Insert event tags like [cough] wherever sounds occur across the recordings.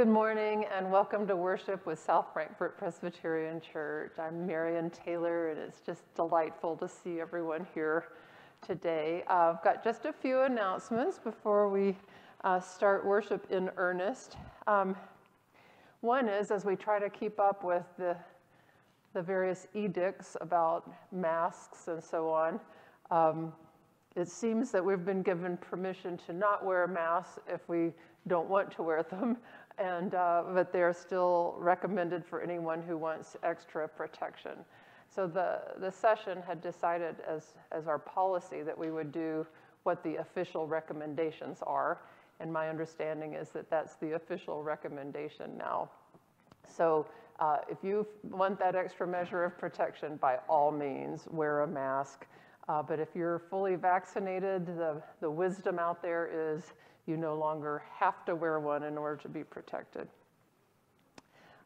good morning and welcome to worship with South Frankfort Presbyterian Church. I'm Marion Taylor and it's just delightful to see everyone here today. Uh, I've got just a few announcements before we uh, start worship in earnest. Um, one is as we try to keep up with the, the various edicts about masks and so on, um, it seems that we've been given permission to not wear masks if we don't want to wear them, and, uh, but they're still recommended for anyone who wants extra protection. So the, the session had decided as, as our policy that we would do what the official recommendations are, and my understanding is that that's the official recommendation now. So uh, if you want that extra measure of protection, by all means, wear a mask. Uh, but if you're fully vaccinated, the, the wisdom out there is you no longer have to wear one in order to be protected.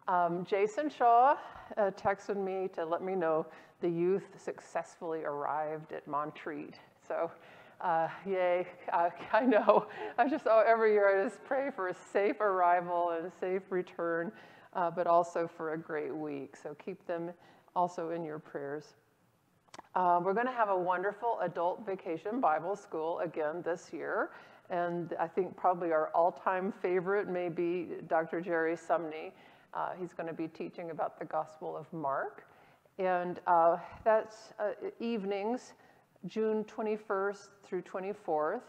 Um, Jason Shaw uh, texted me to let me know the youth successfully arrived at Montreat. So, uh, yay, uh, I know. I just, oh, every year I just pray for a safe arrival and a safe return, uh, but also for a great week. So keep them also in your prayers. Uh, we're going to have a wonderful adult vacation Bible school again this year. And I think probably our all-time favorite may be Dr. Jerry Sumney. Uh, he's going to be teaching about the Gospel of Mark. And uh, that's uh, evenings, June 21st through 24th,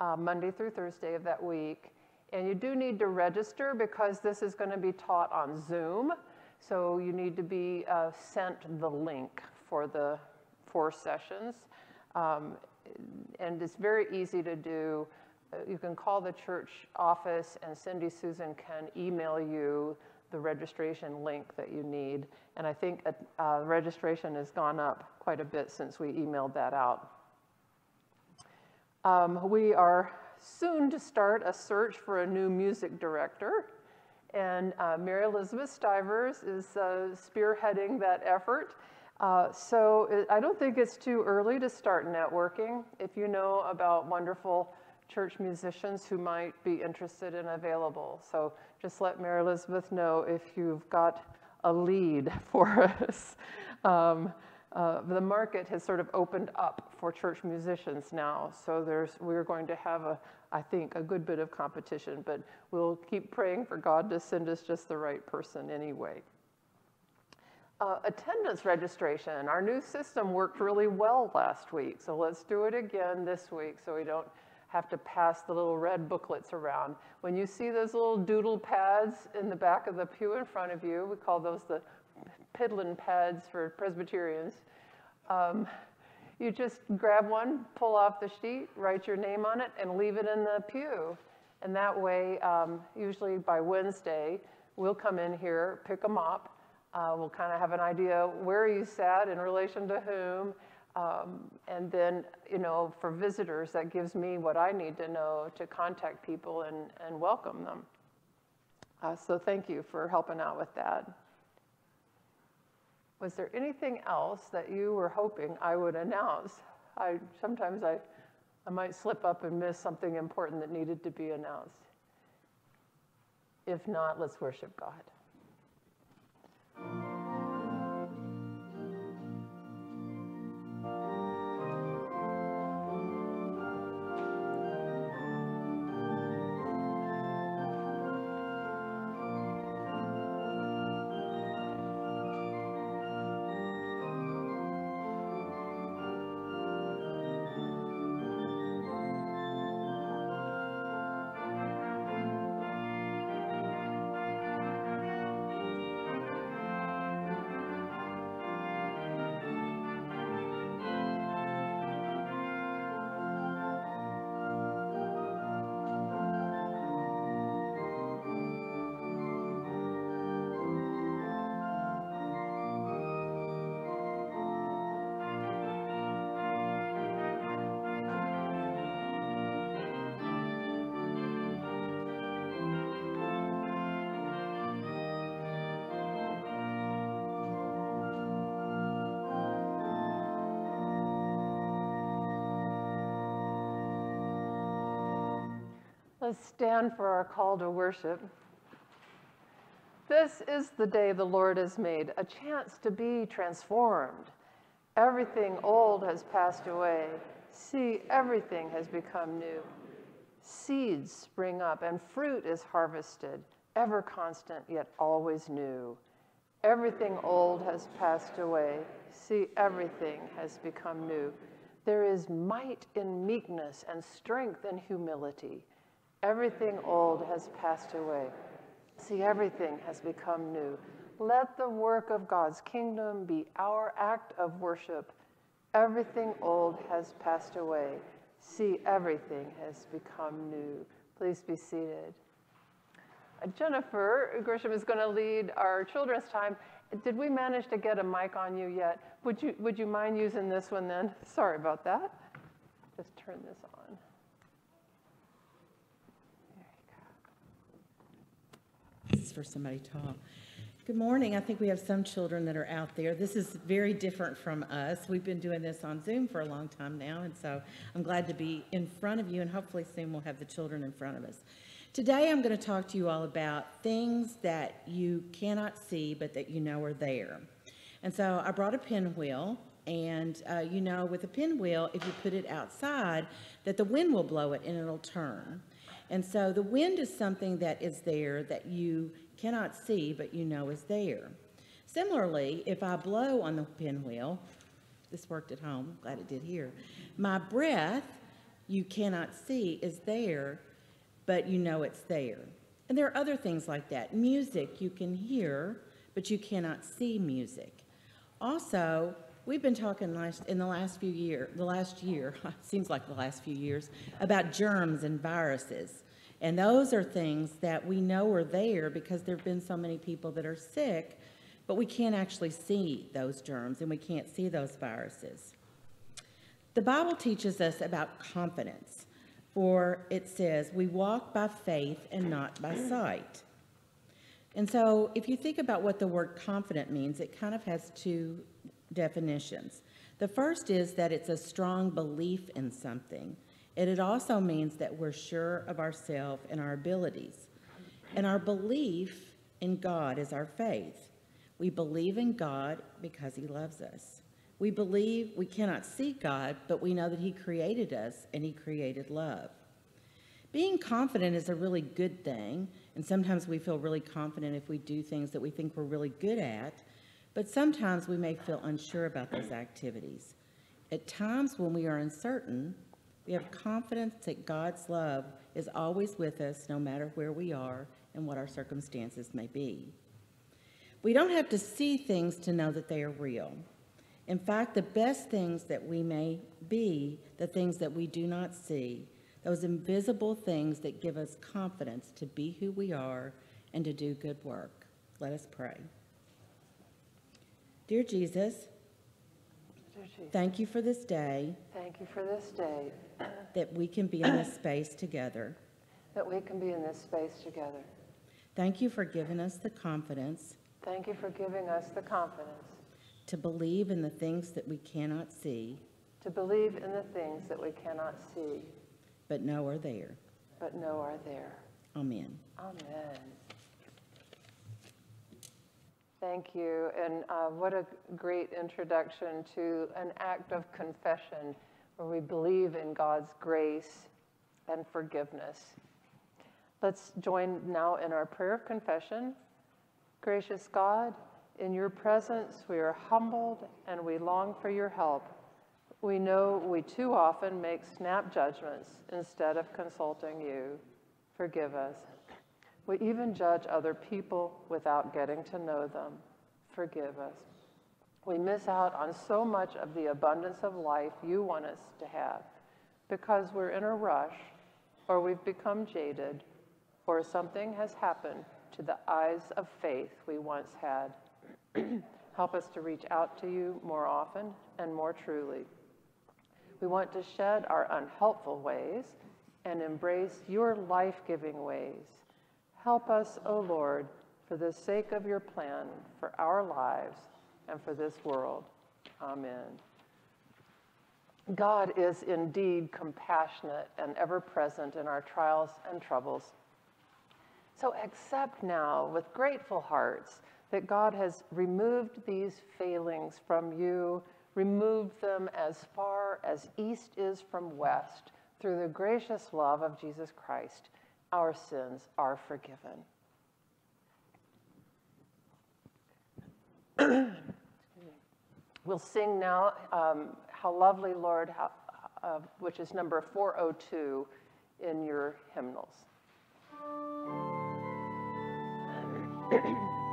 uh, Monday through Thursday of that week. And you do need to register because this is going to be taught on Zoom. So you need to be uh, sent the link for the four sessions. Um, and it's very easy to do. Uh, you can call the church office and Cindy Susan can email you the registration link that you need. And I think uh, registration has gone up quite a bit since we emailed that out. Um, we are soon to start a search for a new music director. And uh, Mary Elizabeth Stivers is uh, spearheading that effort. Uh, so it, I don't think it's too early to start networking. If you know about wonderful church musicians who might be interested and available. So just let Mary Elizabeth know if you've got a lead [laughs] for us. Um, uh, the market has sort of opened up for church musicians now, so there's, we're going to have, a, I think, a good bit of competition, but we'll keep praying for God to send us just the right person anyway. Uh, attendance registration. Our new system worked really well last week, so let's do it again this week so we don't have to pass the little red booklets around. When you see those little doodle pads in the back of the pew in front of you, we call those the piddlin pads for Presbyterians. Um, you just grab one, pull off the sheet, write your name on it, and leave it in the pew. And that way, um, usually by Wednesday, we'll come in here, pick them up, uh, we'll kind of have an idea where you sat in relation to whom. Um, and then, you know, for visitors, that gives me what I need to know to contact people and, and welcome them. Uh, so thank you for helping out with that. Was there anything else that you were hoping I would announce? I, sometimes I, I might slip up and miss something important that needed to be announced. If not, let's worship God. Stand for our call to worship. This is the day the Lord has made, a chance to be transformed. Everything old has passed away. See, everything has become new. Seeds spring up and fruit is harvested, ever constant yet always new. Everything old has passed away. See, everything has become new. There is might in meekness and strength in humility. Everything old has passed away. See, everything has become new. Let the work of God's kingdom be our act of worship. Everything old has passed away. See, everything has become new. Please be seated. Uh, Jennifer Grisham is going to lead our children's time. Did we manage to get a mic on you yet? Would you, would you mind using this one then? Sorry about that. Just turn this on. This is for somebody tall. Good morning. I think we have some children that are out there. This is very different from us. We've been doing this on Zoom for a long time now, and so I'm glad to be in front of you, and hopefully soon we'll have the children in front of us. Today I'm going to talk to you all about things that you cannot see but that you know are there. And so I brought a pinwheel, and uh, you know with a pinwheel, if you put it outside, that the wind will blow it and it'll turn. And so the wind is something that is there that you cannot see, but you know is there. Similarly, if I blow on the pinwheel, this worked at home, glad it did here, my breath you cannot see is there, but you know it's there. And there are other things like that. Music you can hear, but you cannot see music. Also, we've been talking last, in the last few year, the last year, [laughs] seems like the last few years, about germs and viruses. And those are things that we know are there because there have been so many people that are sick, but we can't actually see those germs and we can't see those viruses. The Bible teaches us about confidence, for it says, We walk by faith and not by sight. And so, if you think about what the word confident means, it kind of has two definitions. The first is that it's a strong belief in something. And it also means that we're sure of ourselves and our abilities. And our belief in God is our faith. We believe in God because he loves us. We believe we cannot see God, but we know that he created us and he created love. Being confident is a really good thing, and sometimes we feel really confident if we do things that we think we're really good at, but sometimes we may feel unsure about those activities. At times when we are uncertain, we have confidence that God's love is always with us no matter where we are and what our circumstances may be. We don't have to see things to know that they are real. In fact, the best things that we may be, the things that we do not see, those invisible things that give us confidence to be who we are and to do good work. Let us pray. Dear Jesus, thank you for this day. Thank you for this day. That we can be in this space together. That we can be in this space together. Thank you for giving us the confidence. Thank you for giving us the confidence. To believe in the things that we cannot see. To believe in the things that we cannot see. But know are there. But know are there. Amen. Amen. Thank you. And uh, what a great introduction to an act of confession where we believe in God's grace and forgiveness. Let's join now in our prayer of confession. Gracious God, in your presence we are humbled and we long for your help. We know we too often make snap judgments instead of consulting you. Forgive us. We even judge other people without getting to know them. Forgive us. We miss out on so much of the abundance of life you want us to have because we're in a rush or we've become jaded or something has happened to the eyes of faith we once had. [clears throat] Help us to reach out to you more often and more truly. We want to shed our unhelpful ways and embrace your life giving ways. Help us, O oh Lord, for the sake of your plan for our lives and for this world. Amen. God is indeed compassionate and ever present in our trials and troubles. So accept now with grateful hearts that God has removed these failings from you, removed them as far as east is from west. Through the gracious love of Jesus Christ, our sins are forgiven. [clears throat] we'll sing now um, How Lovely Lord, how, uh, which is number 402 in your hymnals. [clears throat]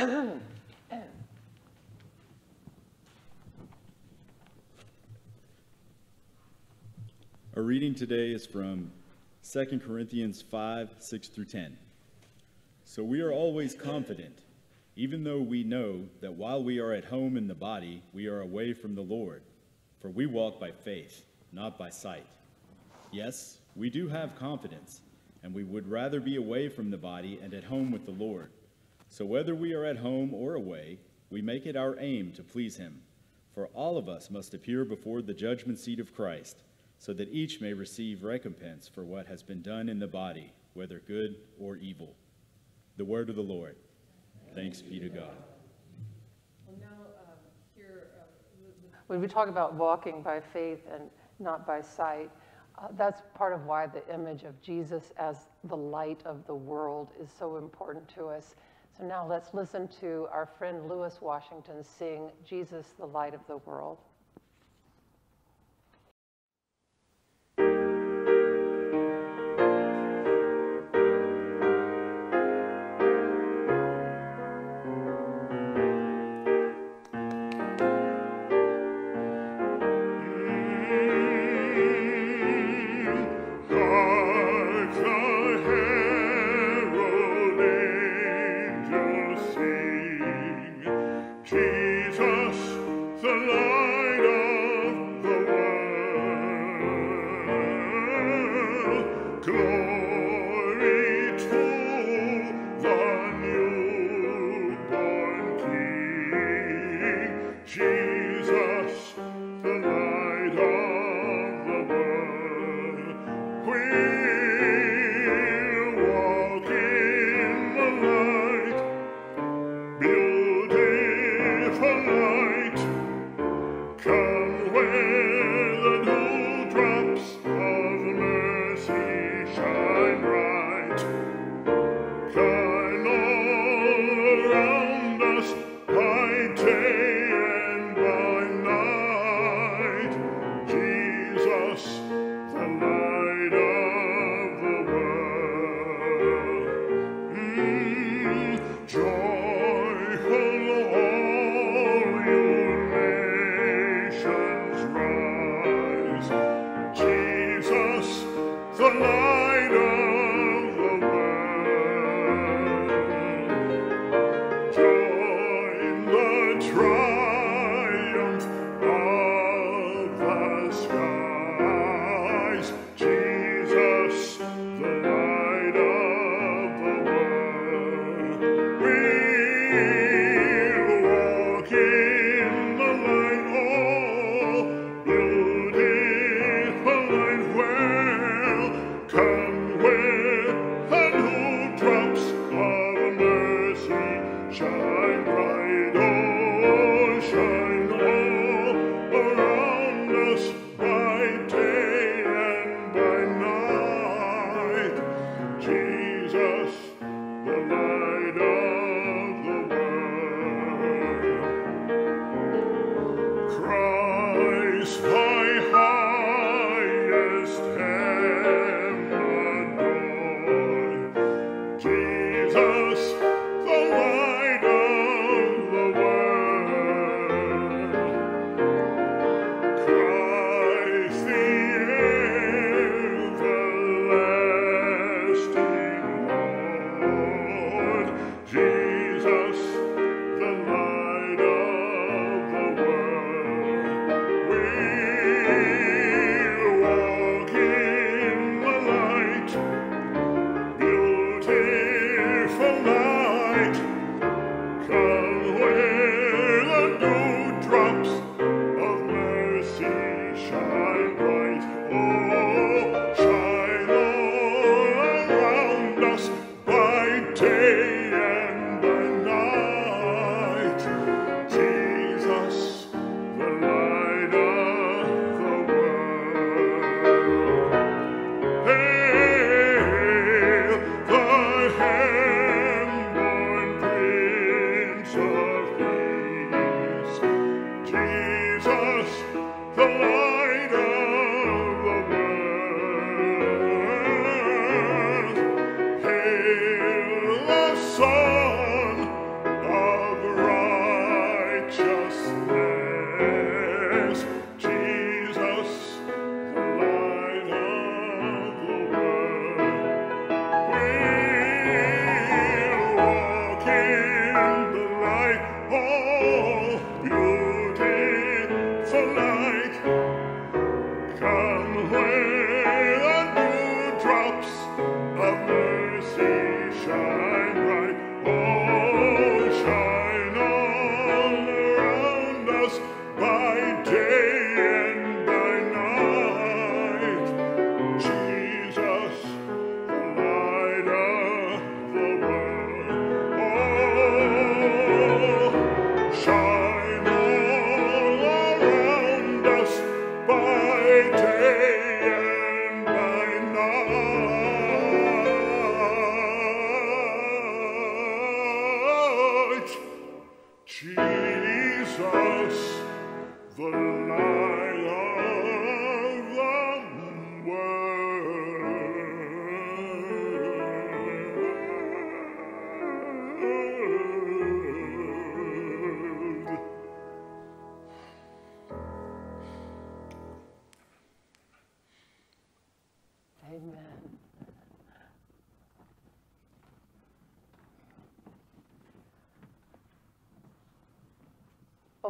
[clears throat] Our reading today is from 2 Corinthians 5 6 through 10. So we are always confident, even though we know that while we are at home in the body, we are away from the Lord. For we walk by faith, not by sight. Yes, we do have confidence, and we would rather be away from the body and at home with the Lord. So whether we are at home or away, we make it our aim to please him. For all of us must appear before the judgment seat of Christ, so that each may receive recompense for what has been done in the body, whether good or evil. The word of the Lord. Thanks be to God. Well, now, here, uh, when we talk about walking by faith and not by sight, uh, that's part of why the image of Jesus as the light of the world is so important to us. So now let's listen to our friend Lewis Washington sing Jesus, the Light of the World.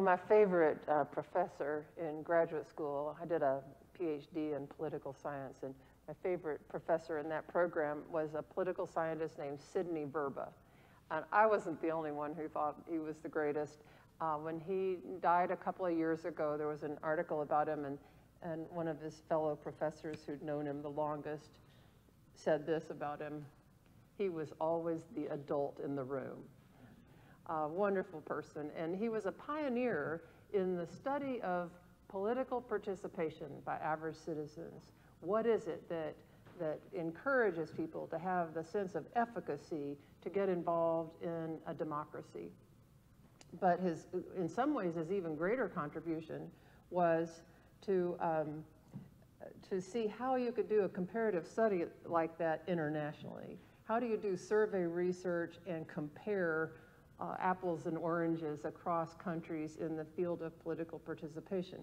Well, my favorite uh, professor in graduate school, I did a PhD in political science, and my favorite professor in that program was a political scientist named Sidney Verba. And I wasn't the only one who thought he was the greatest. Uh, when he died a couple of years ago, there was an article about him, and, and one of his fellow professors who'd known him the longest said this about him. He was always the adult in the room. Wonderful person. And he was a pioneer in the study of political participation by average citizens. What is it that, that encourages people to have the sense of efficacy to get involved in a democracy? But his, in some ways, his even greater contribution was to um, to see how you could do a comparative study like that internationally. How do you do survey research and compare uh, apples and oranges across countries in the field of political participation?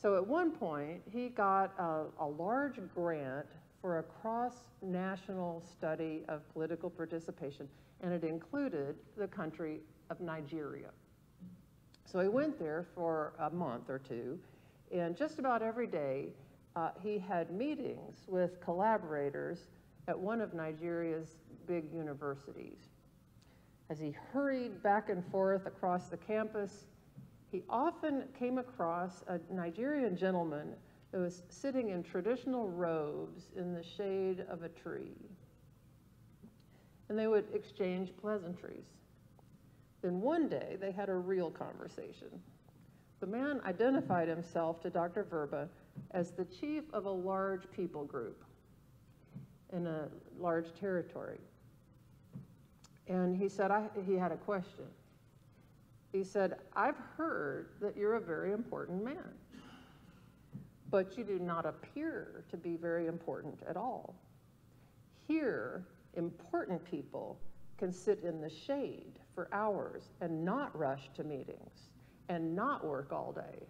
So at one point, he got a, a large grant for a cross-national study of political participation, and it included the country of Nigeria. So he went there for a month or two, and just about every day, uh, he had meetings with collaborators at one of Nigeria's big universities. As he hurried back and forth across the campus, he often came across a Nigerian gentleman who was sitting in traditional robes in the shade of a tree. And they would exchange pleasantries. Then one day, they had a real conversation. The man identified himself to Dr. Verba as the chief of a large people group in a large territory. And he said, I, he had a question. He said, I've heard that you're a very important man, but you do not appear to be very important at all. Here, important people can sit in the shade for hours and not rush to meetings and not work all day.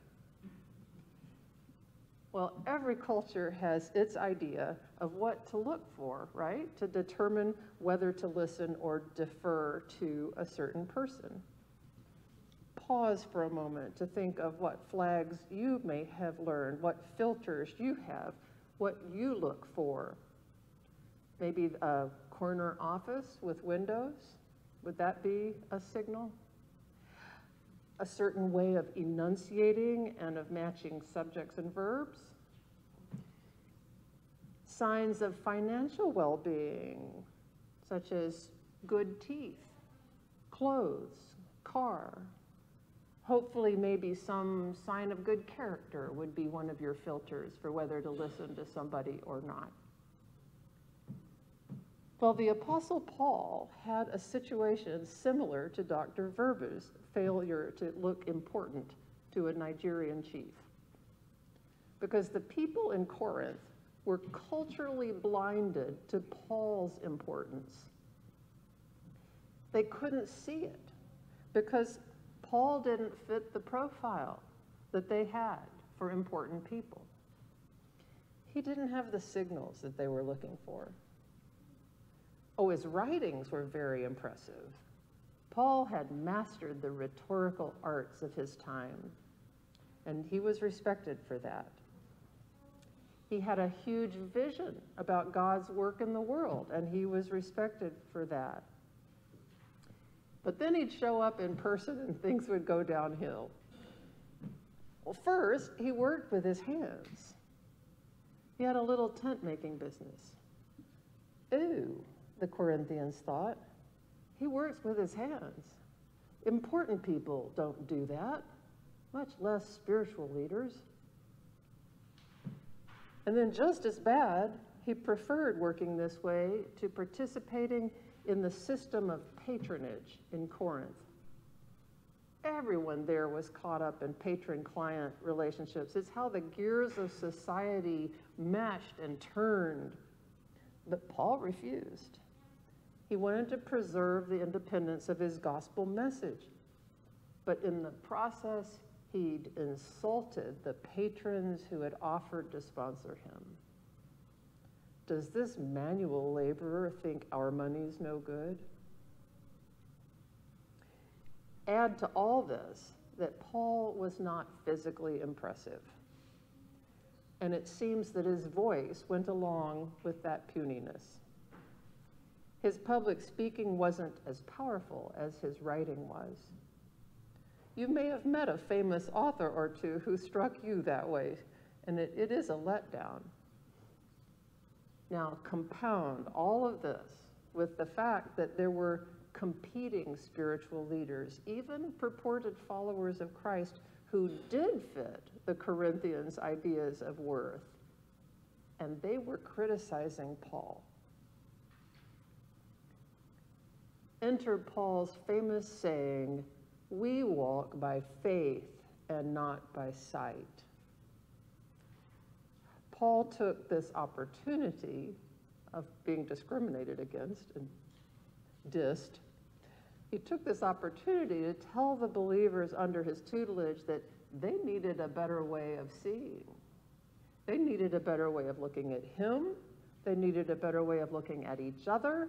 Well, every culture has its idea of what to look for, right? To determine whether to listen or defer to a certain person. Pause for a moment to think of what flags you may have learned, what filters you have, what you look for. Maybe a corner office with windows, would that be a signal? A certain way of enunciating and of matching subjects and verbs. Signs of financial well-being, such as good teeth, clothes, car. Hopefully maybe some sign of good character would be one of your filters for whether to listen to somebody or not. Well, the Apostle Paul had a situation similar to Dr. Verba's failure to look important to a Nigerian chief. Because the people in Corinth were culturally blinded to Paul's importance. They couldn't see it because Paul didn't fit the profile that they had for important people. He didn't have the signals that they were looking for. Oh, his writings were very impressive. Paul had mastered the rhetorical arts of his time, and he was respected for that. He had a huge vision about God's work in the world, and he was respected for that. But then he'd show up in person and things would go downhill. Well, first, he worked with his hands. He had a little tent making business. Ooh, the Corinthians thought. He works with his hands. Important people don't do that, much less spiritual leaders. And then, just as bad, he preferred working this way to participating in the system of patronage in Corinth. Everyone there was caught up in patron client relationships. It's how the gears of society meshed and turned. But Paul refused. He wanted to preserve the independence of his gospel message. But in the process, he'd insulted the patrons who had offered to sponsor him. Does this manual laborer think our money's no good? Add to all this that Paul was not physically impressive. And it seems that his voice went along with that puniness. His public speaking wasn't as powerful as his writing was. You may have met a famous author or two who struck you that way, and it, it is a letdown. Now, compound all of this with the fact that there were competing spiritual leaders, even purported followers of Christ, who did fit the Corinthians' ideas of worth, and they were criticizing Paul. Enter Paul's famous saying, We walk by faith and not by sight. Paul took this opportunity of being discriminated against and dissed. He took this opportunity to tell the believers under his tutelage that they needed a better way of seeing. They needed a better way of looking at him. They needed a better way of looking at each other.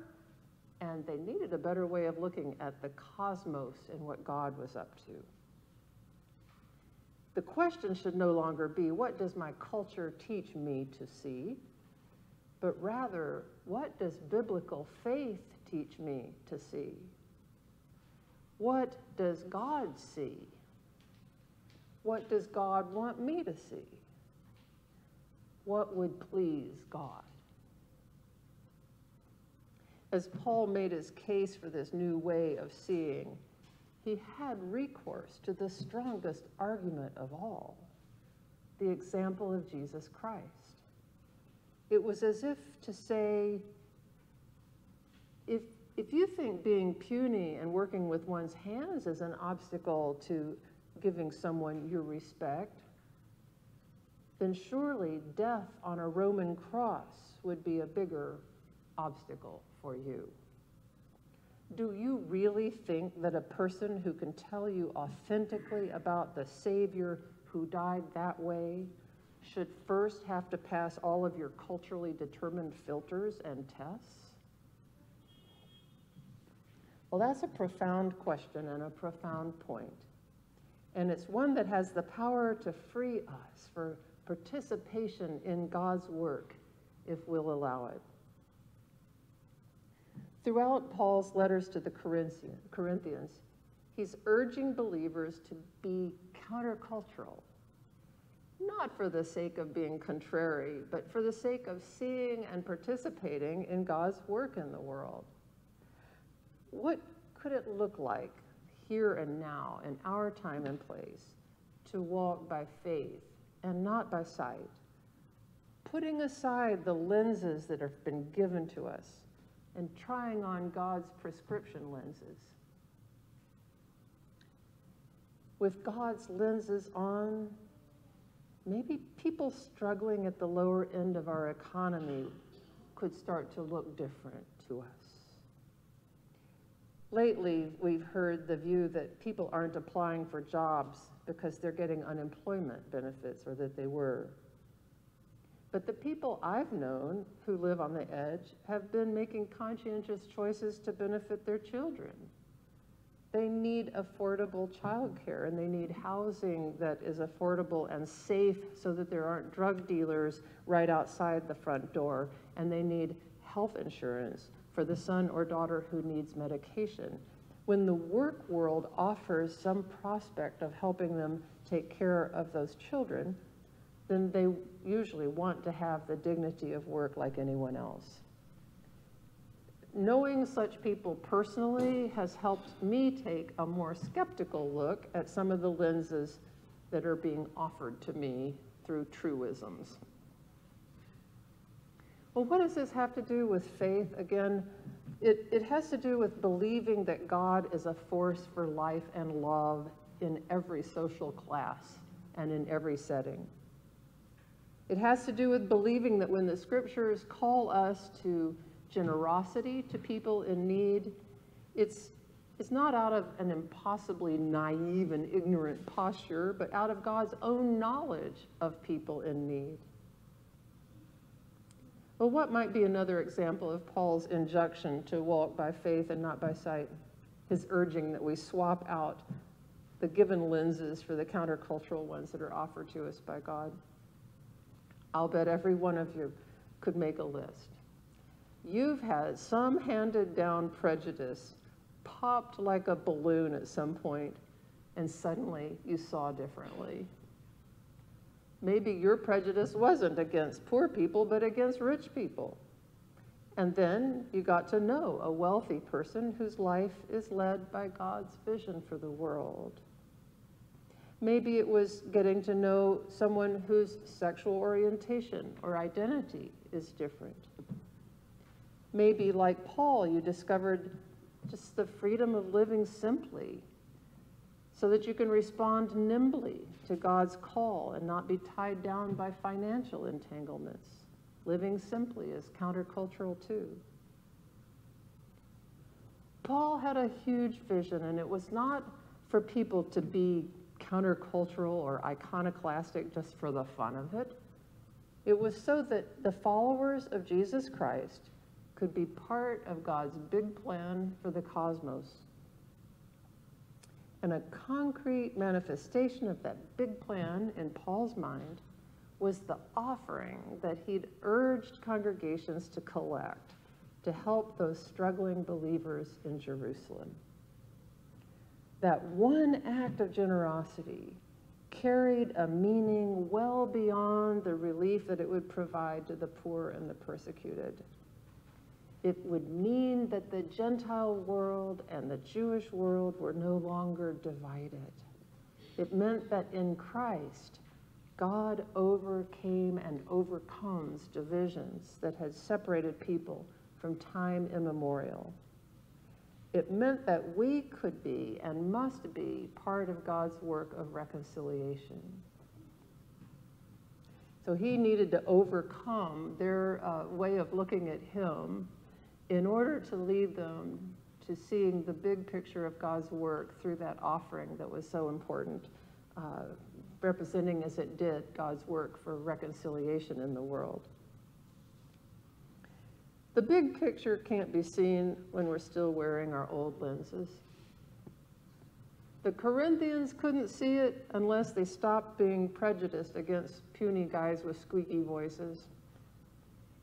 And they needed a better way of looking at the cosmos and what God was up to. The question should no longer be, what does my culture teach me to see? But rather, what does biblical faith teach me to see? What does God see? What does God want me to see? What would please God? As Paul made his case for this new way of seeing, he had recourse to the strongest argument of all the example of Jesus Christ. It was as if to say, if, if you think being puny and working with one's hands is an obstacle to giving someone your respect, then surely death on a Roman cross would be a bigger obstacle for you. Do you really think that a person who can tell you authentically about the Savior who died that way should first have to pass all of your culturally determined filters and tests? Well, that's a profound question and a profound point. And it's one that has the power to free us for participation in God's work if we'll allow it. Throughout Paul's letters to the Corinthians, he's urging believers to be countercultural, not for the sake of being contrary, but for the sake of seeing and participating in God's work in the world. What could it look like here and now, in our time and place, to walk by faith and not by sight? Putting aside the lenses that have been given to us and trying on God's prescription lenses. With God's lenses on, maybe people struggling at the lower end of our economy could start to look different to us. Lately, we've heard the view that people aren't applying for jobs because they're getting unemployment benefits or that they were. But the people I've known who live on the edge have been making conscientious choices to benefit their children. They need affordable childcare and they need housing that is affordable and safe so that there aren't drug dealers right outside the front door. And they need health insurance for the son or daughter who needs medication. When the work world offers some prospect of helping them take care of those children, then they usually want to have the dignity of work like anyone else. Knowing such people personally has helped me take a more skeptical look at some of the lenses that are being offered to me through truisms. Well, what does this have to do with faith? Again, it, it has to do with believing that God is a force for life and love in every social class and in every setting. It has to do with believing that when the scriptures call us to generosity to people in need, it's, it's not out of an impossibly naive and ignorant posture, but out of God's own knowledge of people in need. Well, what might be another example of Paul's injunction to walk by faith and not by sight? His urging that we swap out the given lenses for the countercultural ones that are offered to us by God. I'll bet every one of you could make a list. You've had some handed down prejudice popped like a balloon at some point, and suddenly you saw differently. Maybe your prejudice wasn't against poor people, but against rich people. And then you got to know a wealthy person whose life is led by God's vision for the world. Maybe it was getting to know someone whose sexual orientation or identity is different. Maybe, like Paul, you discovered just the freedom of living simply so that you can respond nimbly to God's call and not be tied down by financial entanglements. Living simply is countercultural too. Paul had a huge vision, and it was not for people to be countercultural or iconoclastic just for the fun of it. It was so that the followers of Jesus Christ could be part of God's big plan for the cosmos. And a concrete manifestation of that big plan in Paul's mind was the offering that he'd urged congregations to collect to help those struggling believers in Jerusalem that one act of generosity carried a meaning well beyond the relief that it would provide to the poor and the persecuted. It would mean that the Gentile world and the Jewish world were no longer divided. It meant that in Christ, God overcame and overcomes divisions that had separated people from time immemorial. It meant that we could be and must be part of God's work of reconciliation. So he needed to overcome their uh, way of looking at him in order to lead them to seeing the big picture of God's work through that offering that was so important, uh, representing as it did God's work for reconciliation in the world. The big picture can't be seen when we're still wearing our old lenses. The Corinthians couldn't see it unless they stopped being prejudiced against puny guys with squeaky voices.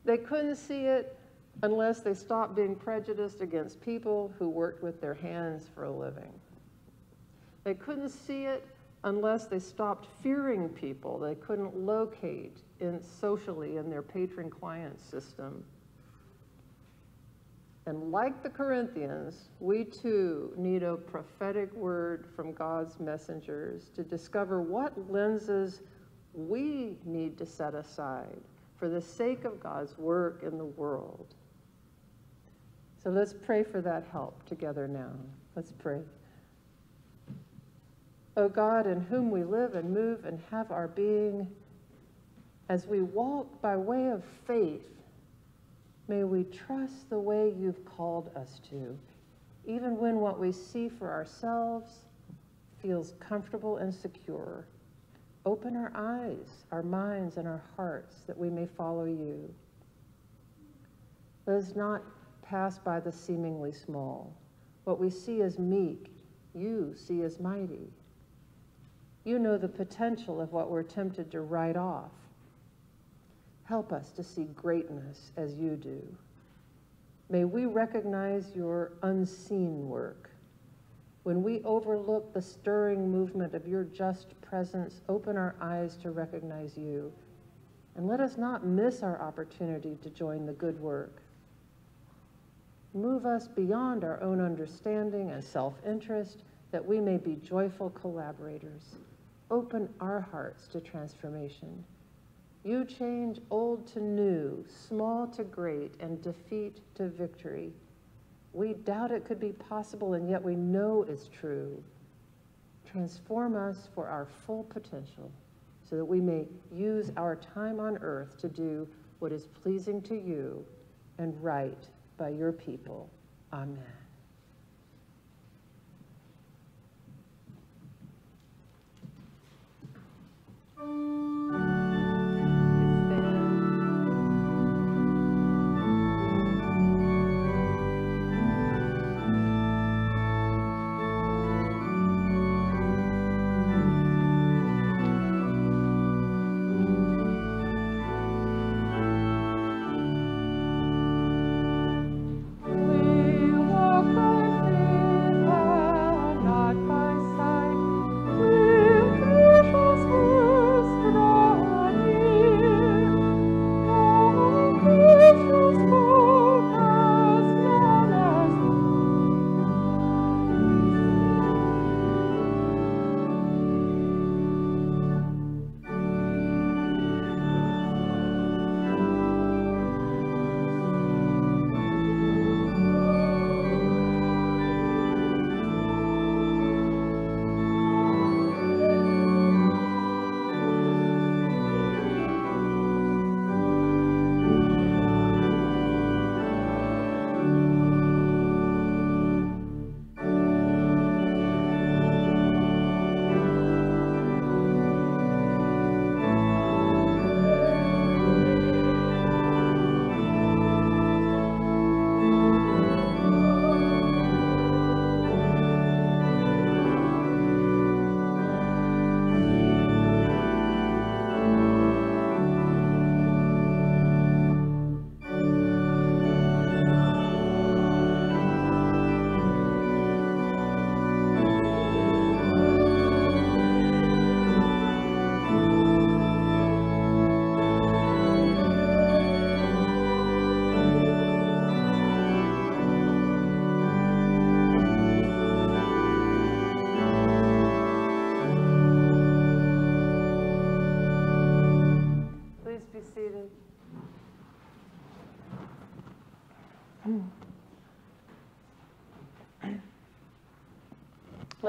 They couldn't see it unless they stopped being prejudiced against people who worked with their hands for a living. They couldn't see it unless they stopped fearing people they couldn't locate in socially in their patron-client system and like the Corinthians, we too need a prophetic word from God's messengers to discover what lenses we need to set aside for the sake of God's work in the world. So let's pray for that help together now. Let's pray. O God, in whom we live and move and have our being, as we walk by way of faith May we trust the way you've called us to, even when what we see for ourselves feels comfortable and secure. Open our eyes, our minds, and our hearts that we may follow you. Let us not pass by the seemingly small, what we see as meek you see as mighty. You know the potential of what we're tempted to write off. Help us to see greatness as you do. May we recognize your unseen work. When we overlook the stirring movement of your just presence, open our eyes to recognize you. And let us not miss our opportunity to join the good work. Move us beyond our own understanding and self interest that we may be joyful collaborators. Open our hearts to transformation. You change old to new, small to great, and defeat to victory. We doubt it could be possible, and yet we know it's true. Transform us for our full potential so that we may use our time on earth to do what is pleasing to you and right by your people. Amen.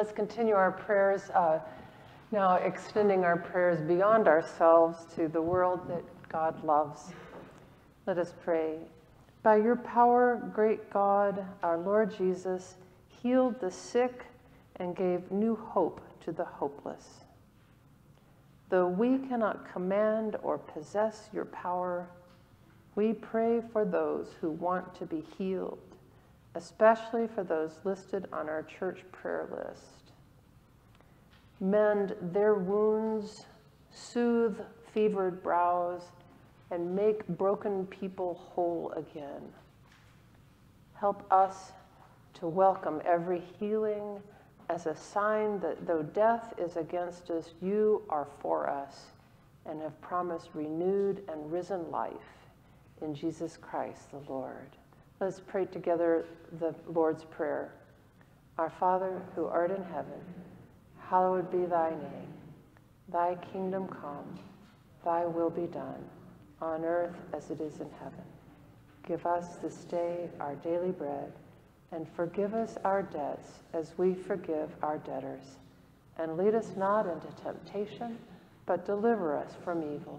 Let's continue our prayers, uh, now extending our prayers beyond ourselves to the world that God loves. Let us pray. By your power, great God, our Lord Jesus healed the sick and gave new hope to the hopeless. Though we cannot command or possess your power, we pray for those who want to be healed, especially for those listed on our church prayer list. Mend their wounds, soothe fevered brows, and make broken people whole again. Help us to welcome every healing as a sign that though death is against us, you are for us and have promised renewed and risen life in Jesus Christ the Lord. Let's pray together the Lord's Prayer. Our Father, who art in heaven, hallowed be thy name. Thy kingdom come, thy will be done, on earth as it is in heaven. Give us this day our daily bread, and forgive us our debts as we forgive our debtors. And lead us not into temptation, but deliver us from evil.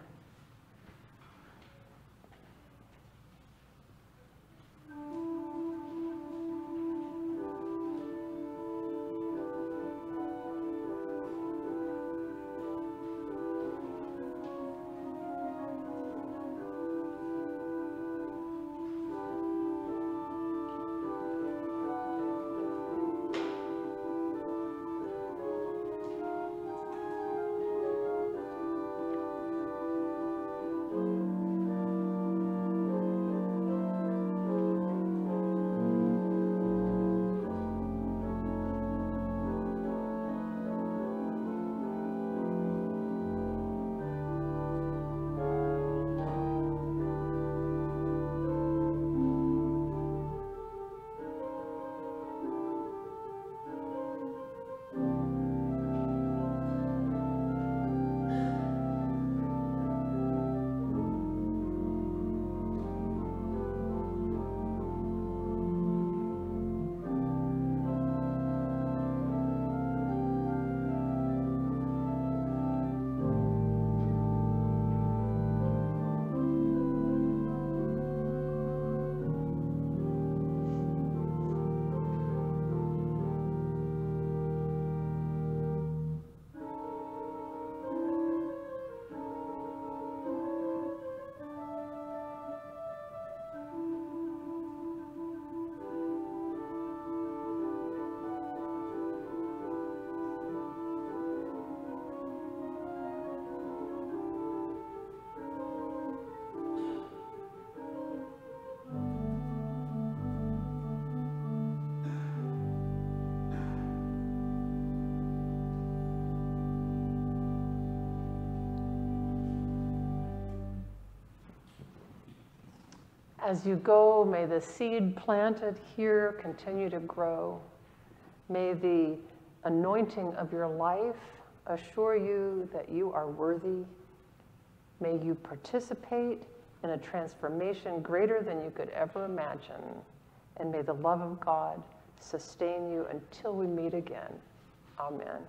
As you go, may the seed planted here continue to grow. May the anointing of your life assure you that you are worthy. May you participate in a transformation greater than you could ever imagine. And may the love of God sustain you until we meet again. Amen.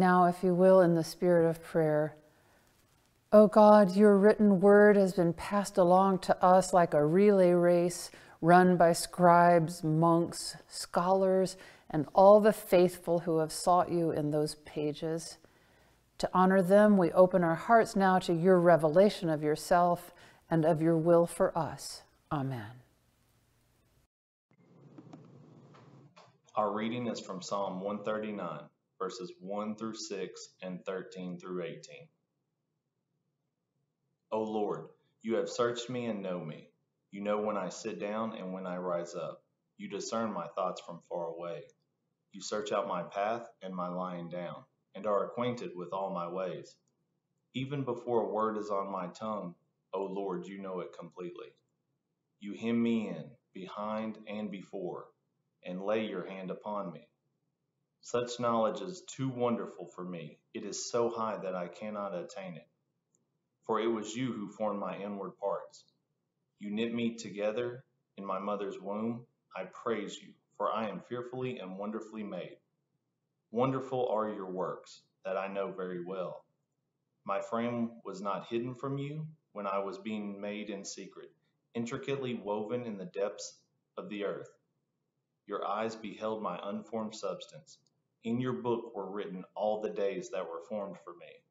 Now, if you will, in the spirit of prayer. O oh God, your written word has been passed along to us like a relay race run by scribes, monks, scholars, and all the faithful who have sought you in those pages. To honor them, we open our hearts now to your revelation of yourself and of your will for us. Amen. Our reading is from Psalm 139 verses 1 through 6 and 13 through 18. O Lord, you have searched me and know me. You know when I sit down and when I rise up. You discern my thoughts from far away. You search out my path and my lying down, and are acquainted with all my ways. Even before a word is on my tongue, O Lord, you know it completely. You hem me in, behind and before, and lay your hand upon me. Such knowledge is too wonderful for me. It is so high that I cannot attain it. For it was you who formed my inward parts. You knit me together in my mother's womb. I praise you, for I am fearfully and wonderfully made. Wonderful are your works, that I know very well. My frame was not hidden from you when I was being made in secret, intricately woven in the depths of the earth. Your eyes beheld my unformed substance. In your book were written all the days that were formed for me,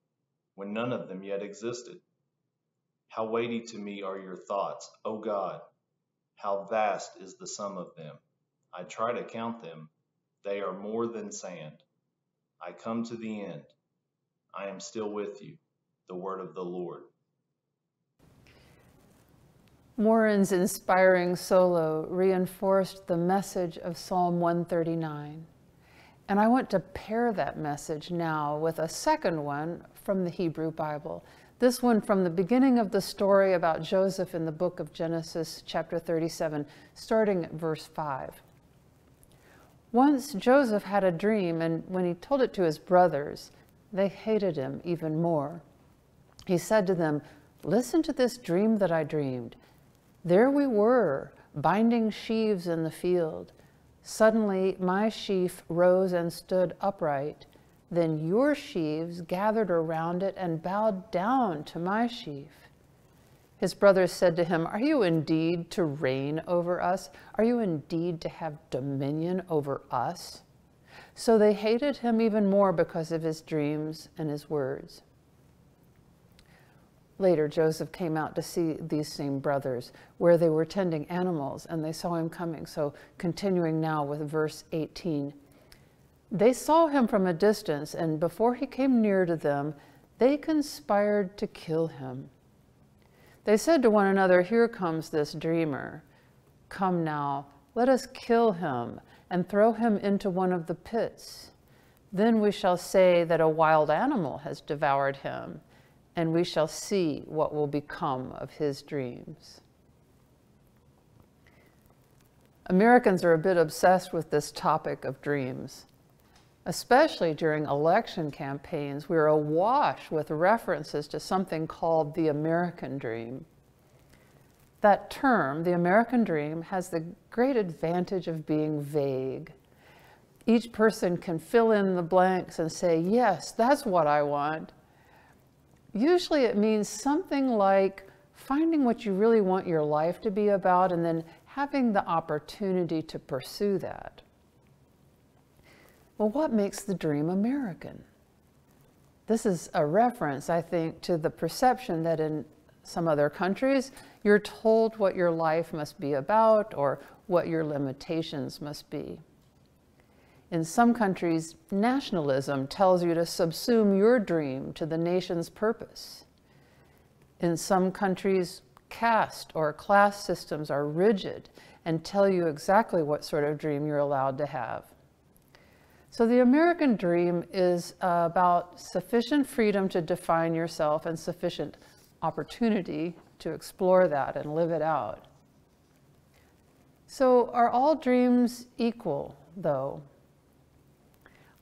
when none of them yet existed. How weighty to me are your thoughts, O God! How vast is the sum of them! I try to count them. They are more than sand. I come to the end. I am still with you. The word of the Lord. Warren's inspiring solo reinforced the message of Psalm 139. And I want to pair that message now with a second one from the Hebrew Bible. This one from the beginning of the story about Joseph in the book of Genesis, chapter 37, starting at verse 5. Once Joseph had a dream, and when he told it to his brothers, they hated him even more. He said to them, Listen to this dream that I dreamed. There we were, binding sheaves in the field. Suddenly my sheaf rose and stood upright. Then your sheaves gathered around it and bowed down to my sheaf. His brothers said to him, Are you indeed to reign over us? Are you indeed to have dominion over us? So they hated him even more because of his dreams and his words. Later, Joseph came out to see these same brothers where they were tending animals and they saw him coming. So, continuing now with verse 18. They saw him from a distance, and before he came near to them, they conspired to kill him. They said to one another, Here comes this dreamer. Come now, let us kill him and throw him into one of the pits. Then we shall say that a wild animal has devoured him and we shall see what will become of his dreams. Americans are a bit obsessed with this topic of dreams. Especially during election campaigns, we're awash with references to something called the American dream. That term, the American dream, has the great advantage of being vague. Each person can fill in the blanks and say, Yes, that's what I want. Usually it means something like finding what you really want your life to be about and then having the opportunity to pursue that. Well, what makes the dream American? This is a reference, I think, to the perception that in some other countries, you're told what your life must be about or what your limitations must be. In some countries, nationalism tells you to subsume your dream to the nation's purpose. In some countries, caste or class systems are rigid and tell you exactly what sort of dream you're allowed to have. So the American dream is about sufficient freedom to define yourself and sufficient opportunity to explore that and live it out. So are all dreams equal, though?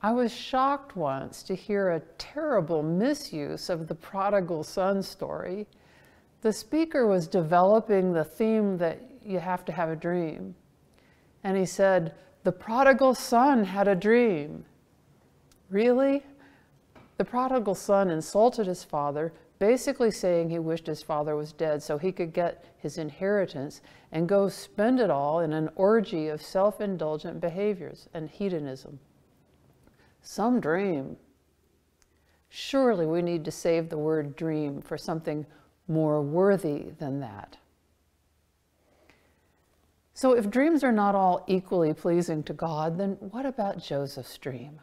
I was shocked once to hear a terrible misuse of the prodigal son story. The speaker was developing the theme that you have to have a dream. And he said, The prodigal son had a dream. Really? The prodigal son insulted his father, basically saying he wished his father was dead so he could get his inheritance and go spend it all in an orgy of self indulgent behaviors and hedonism. Some dream. Surely we need to save the word dream for something more worthy than that. So, if dreams are not all equally pleasing to God, then what about Joseph's dream?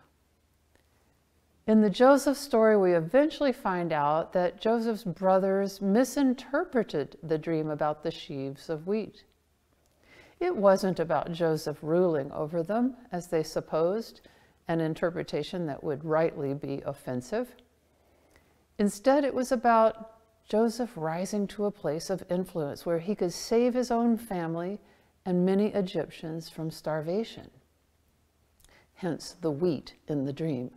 In the Joseph story, we eventually find out that Joseph's brothers misinterpreted the dream about the sheaves of wheat. It wasn't about Joseph ruling over them, as they supposed an interpretation that would rightly be offensive. Instead, it was about Joseph rising to a place of influence where he could save his own family and many Egyptians from starvation. Hence the wheat in the dream.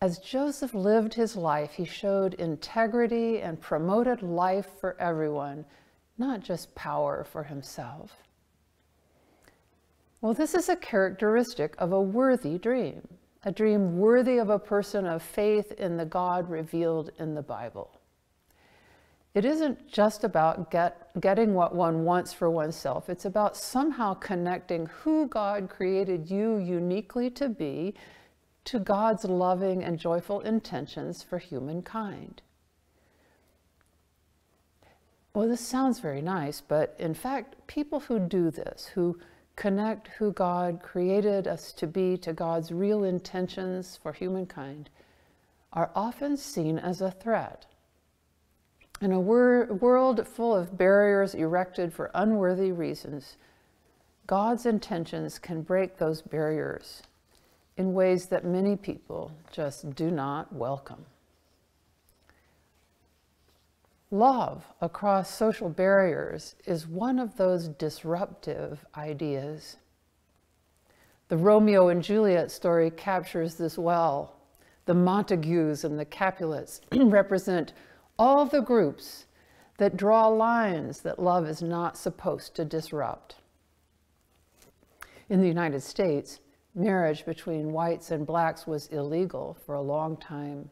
As Joseph lived his life, he showed integrity and promoted life for everyone, not just power for himself. Well, this is a characteristic of a worthy dream, a dream worthy of a person of faith in the God revealed in the Bible. It isn't just about get, getting what one wants for oneself. It's about somehow connecting who God created you uniquely to be to God's loving and joyful intentions for humankind. well, this sounds very nice, but in fact, people who do this, who connect who God created us to be to God's real intentions for humankind, are often seen as a threat. In a wor- world full of barriers erected for unworthy reasons, God's intentions can break those barriers in ways that many people just do not welcome. Love across social barriers is one of those disruptive ideas. The Romeo and Juliet story captures this well. The Montagues and the Capulets [clears throat] represent all the groups that draw lines that love is not supposed to disrupt. In the United States, marriage between whites and blacks was illegal for a long time.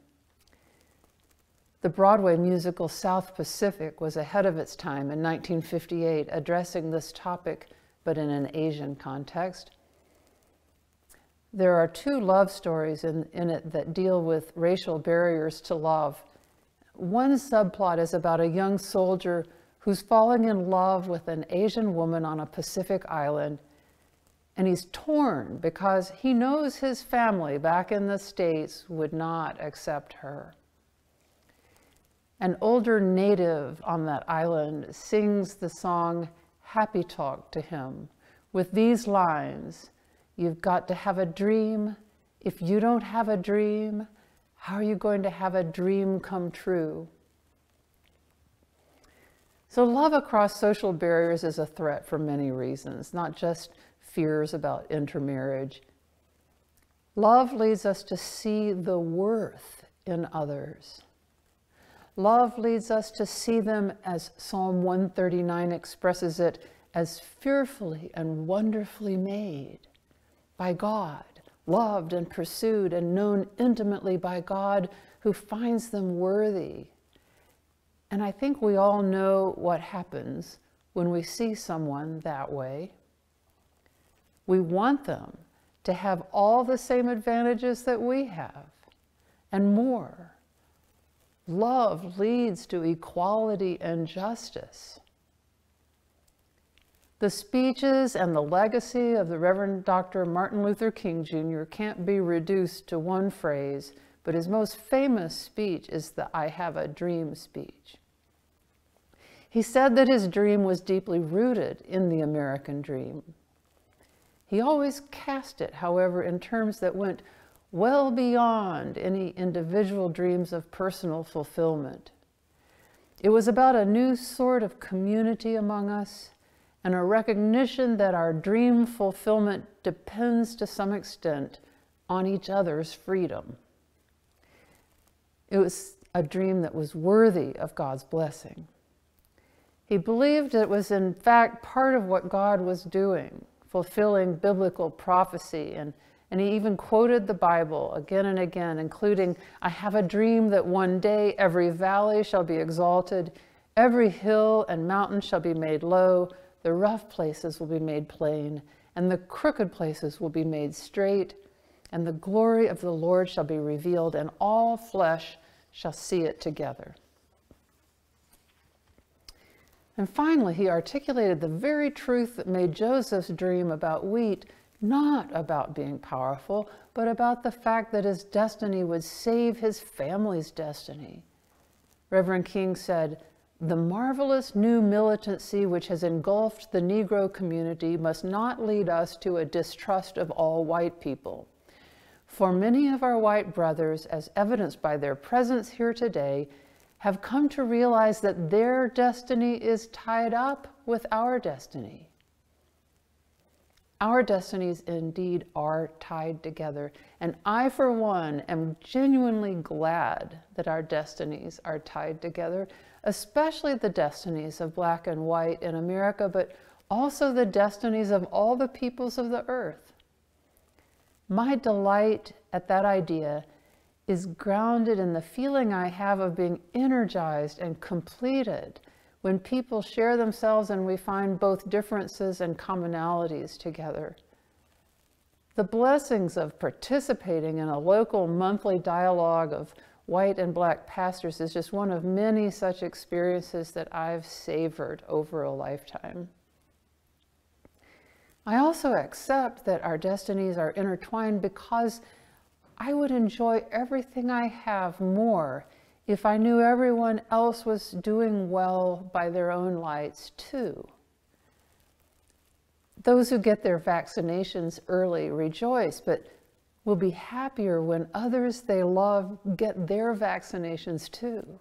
The Broadway musical South Pacific was ahead of its time in 1958, addressing this topic, but in an Asian context. There are two love stories in, in it that deal with racial barriers to love. One subplot is about a young soldier who's falling in love with an Asian woman on a Pacific island, and he's torn because he knows his family back in the States would not accept her. An older native on that island sings the song Happy Talk to him with these lines You've got to have a dream. If you don't have a dream, how are you going to have a dream come true? So, love across social barriers is a threat for many reasons, not just fears about intermarriage. Love leads us to see the worth in others. Love leads us to see them, as Psalm 139 expresses it, as fearfully and wonderfully made by God, loved and pursued and known intimately by God who finds them worthy. And I think we all know what happens when we see someone that way. We want them to have all the same advantages that we have and more. Love leads to equality and justice. The speeches and the legacy of the Reverend Dr. Martin Luther King Jr. can't be reduced to one phrase, but his most famous speech is the I Have a Dream speech. He said that his dream was deeply rooted in the American dream. He always cast it, however, in terms that went well beyond any individual dreams of personal fulfillment. It was about a new sort of community among us and a recognition that our dream fulfillment depends to some extent on each other's freedom. It was a dream that was worthy of God's blessing. He believed it was, in fact, part of what God was doing, fulfilling biblical prophecy and and he even quoted the Bible again and again, including, I have a dream that one day every valley shall be exalted, every hill and mountain shall be made low, the rough places will be made plain, and the crooked places will be made straight, and the glory of the Lord shall be revealed, and all flesh shall see it together. And finally, he articulated the very truth that made Joseph's dream about wheat not about being powerful, but about the fact that his destiny would save his family's destiny. Reverend King said, The marvelous new militancy which has engulfed the Negro community must not lead us to a distrust of all white people. For many of our white brothers, as evidenced by their presence here today, have come to realize that their destiny is tied up with our destiny. Our destinies indeed are tied together. And I, for one, am genuinely glad that our destinies are tied together, especially the destinies of black and white in America, but also the destinies of all the peoples of the earth. My delight at that idea is grounded in the feeling I have of being energized and completed when people share themselves and we find both differences and commonalities together. The blessings of participating in a local monthly dialogue of white and black pastors is just one of many such experiences that I've savored over a lifetime. I also accept that our destinies are intertwined because I would enjoy everything I have more if I knew everyone else was doing well by their own lights too. Those who get their vaccinations early rejoice, but will be happier when others they love get their vaccinations too.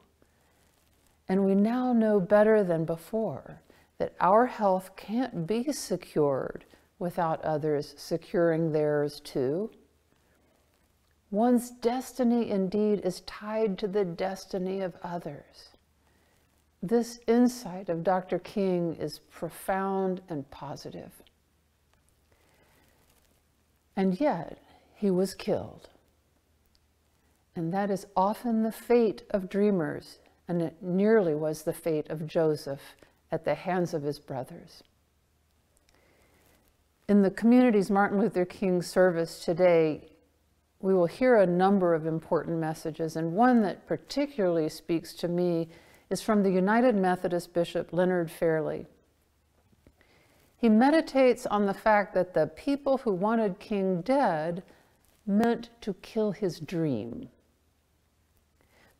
And we now know better than before that our health can't be secured without others securing theirs too. One's destiny indeed is tied to the destiny of others. This insight of Dr. King is profound and positive. And yet, he was killed. And that is often the fate of dreamers, and it nearly was the fate of Joseph at the hands of his brothers. In the community's Martin Luther King service today, we will hear a number of important messages, and one that particularly speaks to me is from the United Methodist Bishop Leonard Fairley. He meditates on the fact that the people who wanted King dead meant to kill his dream.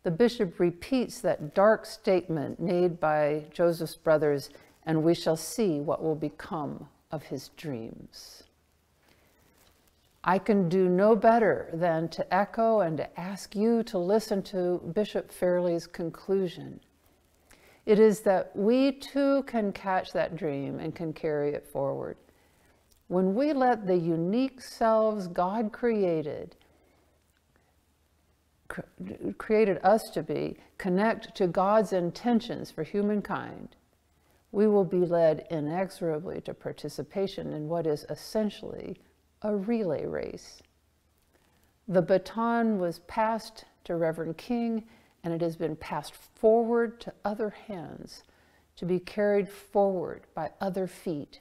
The bishop repeats that dark statement made by Joseph's brothers, and we shall see what will become of his dreams. I can do no better than to echo and to ask you to listen to Bishop Fairley's conclusion. It is that we too can catch that dream and can carry it forward. When we let the unique selves God created, created us to be, connect to God's intentions for humankind, we will be led inexorably to participation in what is essentially a relay race. The baton was passed to Reverend King, and it has been passed forward to other hands to be carried forward by other feet.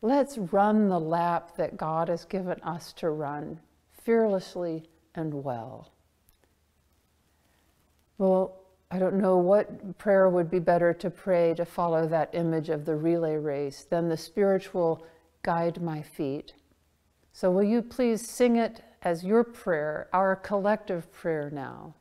Let's run the lap that God has given us to run fearlessly and well. Well, I don't know what prayer would be better to pray to follow that image of the relay race than the spiritual guide my feet. So will you please sing it as your prayer, our collective prayer now?